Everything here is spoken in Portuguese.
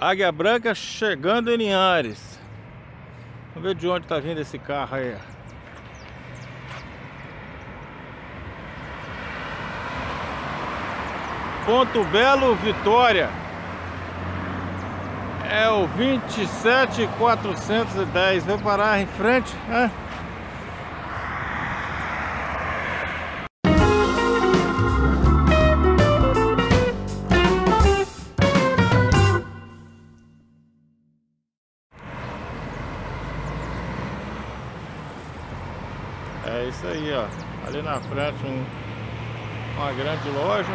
Águia Branca chegando em Linhares. Vamos ver de onde está vindo esse carro aí. Ponto Belo, Vitória. É o 27410. Vai parar em frente, né? É isso aí, ó. Ali na frente um, uma grande loja.